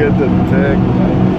get the tag.